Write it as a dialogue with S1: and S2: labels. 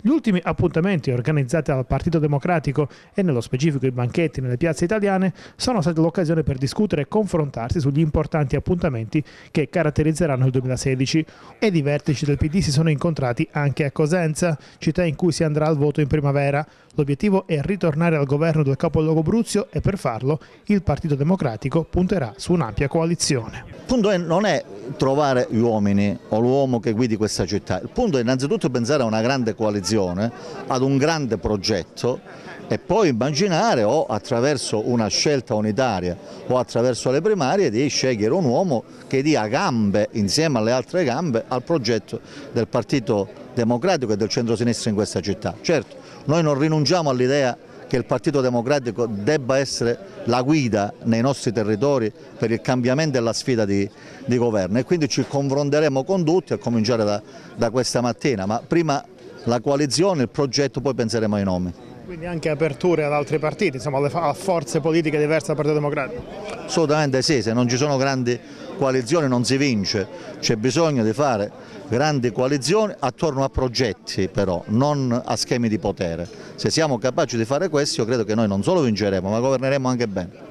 S1: Gli ultimi appuntamenti organizzati dal Partito Democratico e nello specifico i banchetti nelle piazze italiane sono stati l'occasione per discutere e confrontarsi sugli importanti appuntamenti che caratterizzeranno il 2016 ed i vertici del PD si sono incontrati anche a Cosenza, città in cui si andrà al voto in primavera. L'obiettivo è ritornare al governo del capoluogo Bruzio e per farlo il Partito Democratico punterà su un'ampia coalizione.
S2: Il punto non è trovare gli uomini o l'uomo che guidi questa città, il punto è innanzitutto pensare a una grande coalizione coalizione, ad un grande progetto e poi immaginare o attraverso una scelta unitaria o attraverso le primarie di scegliere un uomo che dia gambe insieme alle altre gambe al progetto del Partito Democratico e del centro-sinistra in questa città. Certo, noi non rinunciamo all'idea che il Partito Democratico debba essere la guida nei nostri territori per il cambiamento e la sfida di, di governo e quindi ci confronteremo con tutti a cominciare da, da questa mattina, ma prima la coalizione, il progetto, poi penseremo ai nomi.
S1: Quindi anche aperture ad altri partiti, insomma a forze politiche diverse dal Partito Democratico?
S2: Assolutamente sì, se non ci sono grandi coalizioni non si vince, c'è bisogno di fare grandi coalizioni attorno a progetti però, non a schemi di potere. Se siamo capaci di fare questo io credo che noi non solo vinceremo ma governeremo anche bene.